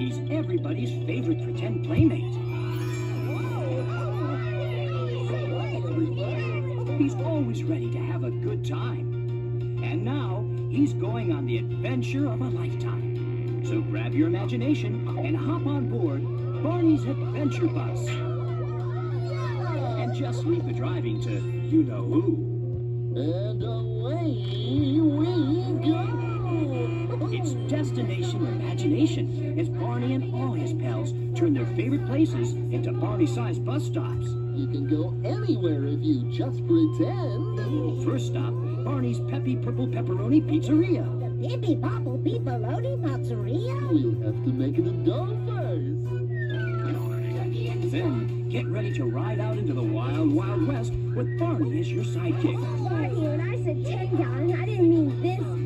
He's everybody's favorite pretend playmate. He's always ready to have a good time. And now, he's going on the adventure of a lifetime. So grab your imagination and hop on board Barney's Adventure Bus. And just leave the driving to you know who. And away we go! It's Destination Imagination as Barney and all his pals turn their favorite places into Barney-sized bus stops. You can go anywhere if you just pretend. First stop, Barney's Peppy Purple Pepperoni Pizzeria. The Bippy Bobble Beebaloni Pizzeria? We'll have to make it a go first. Then, get ready to ride out into the wild, wild west with Barney as your sidekick. Oh, Barney, when I said $10, I didn't mean this big. Yeehaw!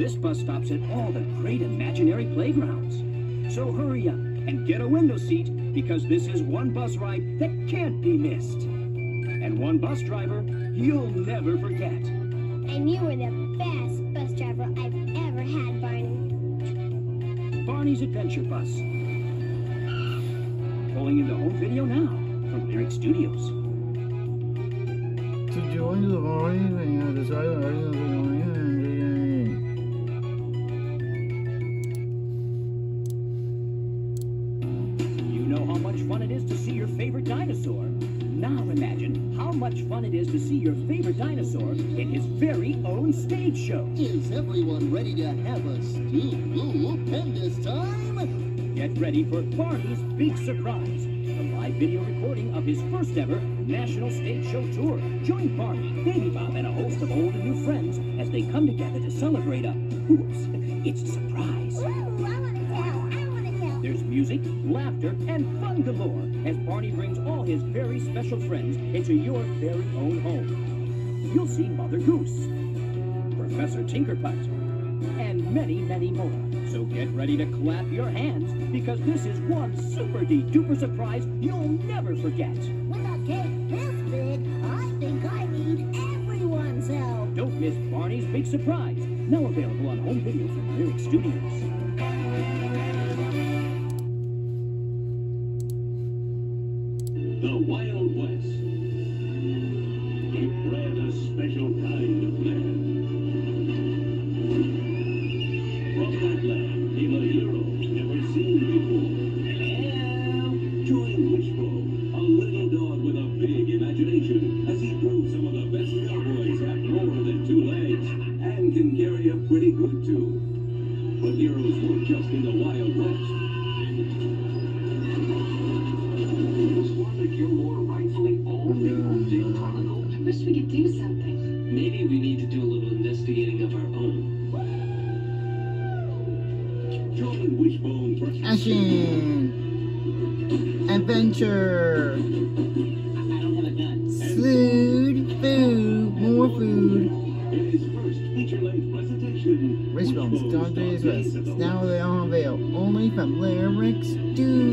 This bus stops at all the great imaginary playgrounds. So hurry up and get a window seat because this is one bus ride that can't be missed. And one bus driver you'll never forget. And you were the best bus driver I've ever had, Barney. Barney's Adventure Bus. Pulling into home video now from Lyrick Studios. To join the party, fun it is to see your favorite dinosaur. Now imagine how much fun it is to see your favorite dinosaur in his very own stage show. Is everyone ready to have a this time? Get ready for Barney's Big Surprise, the live video recording of his first ever national stage show tour. Join Barney, Baby Bop, and a host of old and new friends as they come together to celebrate a, oops, it's a surprise. Music, laughter, and fun galore as Barney brings all his very special friends into your very own home. You'll see Mother Goose, Professor Tinkerputt, and many, many more. So get ready to clap your hands because this is one super duper surprise you'll never forget. With a cake this big, I think I need everyone's help. Don't miss Barney's Big Surprise, now available on home video from Lyrick Studios. The Wild West. It bred a special kind of man. From that land came a hero never seen before. Join Wishbone, a little dog with a big imagination, as he proves some of the best cowboys have more than two legs and can carry a pretty good too. But heroes weren't just in the Wild West. Chronicle? We could do something. Maybe we need to do a little investigating of our own. Join Wishbone Action! Adventure! I, I don't have a gun. Food! Food! More food! in his first feature-length presentation. Wishbone's Dog Days West. It's now they on avail only from Lyrick Studios.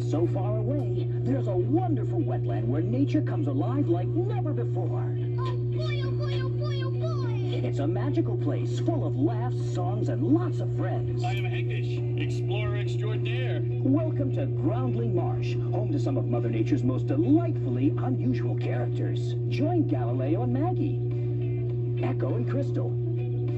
Not so far away, there's a wonderful wetland where nature comes alive like never before. Oh, boy, oh, boy, oh, boy, oh, boy. It's a magical place full of laughs, songs, and lots of friends. I am Hegdish, explorer extraordinaire. Welcome to Groundling Marsh, home to some of Mother Nature's most delightfully unusual characters. Join Galileo and Maggie, Echo and Crystal,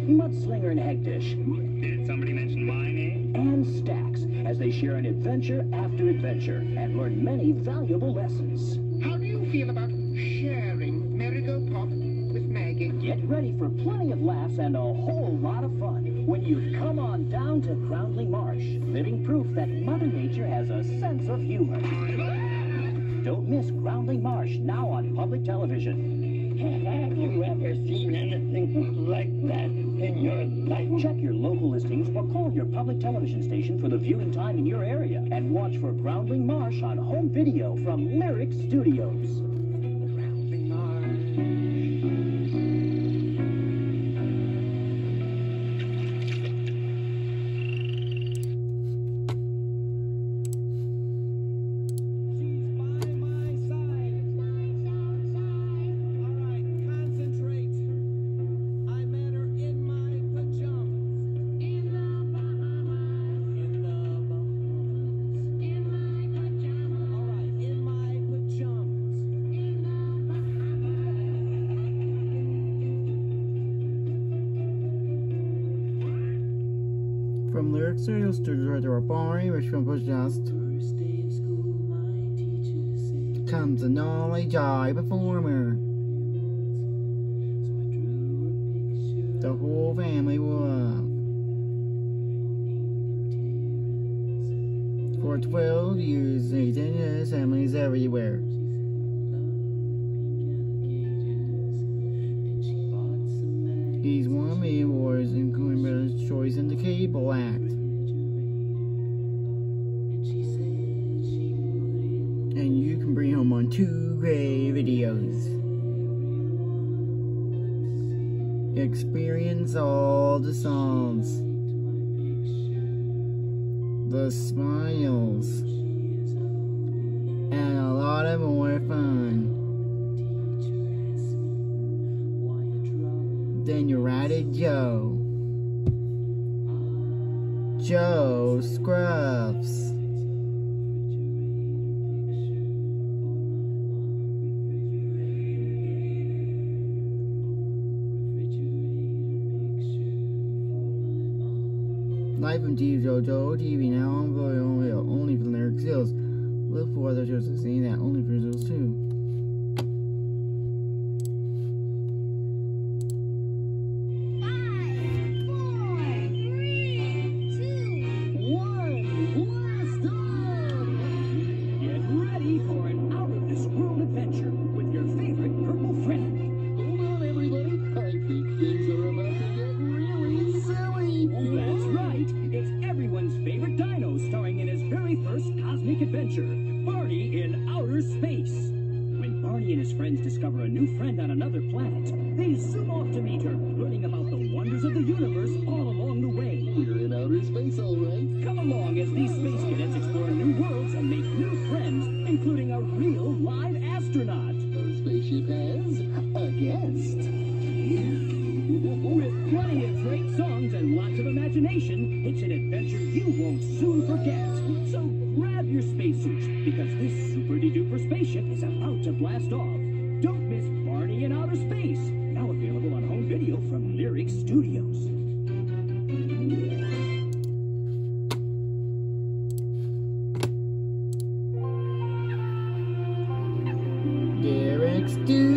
Mudslinger and Hegdish, Did somebody mention my name? and Stacks, as they share an adventure after adventure and learn many valuable lessons. How do you feel about sharing Merry-Go Pop with Maggie? Get ready for plenty of laughs and a whole lot of fun when you come on down to Groundling Marsh, living proof that Mother Nature has a sense of humor. Don't miss Groundling Marsh now on public television. Have you ever seen anything like that in your life? Check your local listings or call your public television station for the viewing time in your area and watch for Groundling Marsh on home video from Lyrick Studios. From lyrics Lyrick Studios to director Barney, which film was just becomes a knowledge eye performer. The whole family will. For 12 years, his family is everywhere. In the Cable Act. And you can bring home on two great videos. Experience all the songs, the smiles, and a lot of more fun. Then you're at it, Joe. Joe Scruffs. Live from TV JoJo TV now on only, only for lyric skills. Look for other shows to see that only for those too. Cosmic adventure, Barney in Outer Space. When Barney and his friends discover a new friend on another planet, they zoom off to meet her, learning about the wonders of the universe all along the way. We're in outer space, all right. Come along as these space cadets explore new worlds and make new friends, including a real live astronaut. Our spaceship has a guest. With plenty of great songs and lots of imagination, it's an adventure you won't soon forget. So grab your spacesuits, because this super-de-duper spaceship is about to blast off. Don't miss Barney in Outer Space, now available on home video from Lyrick Studios. Derek Stu.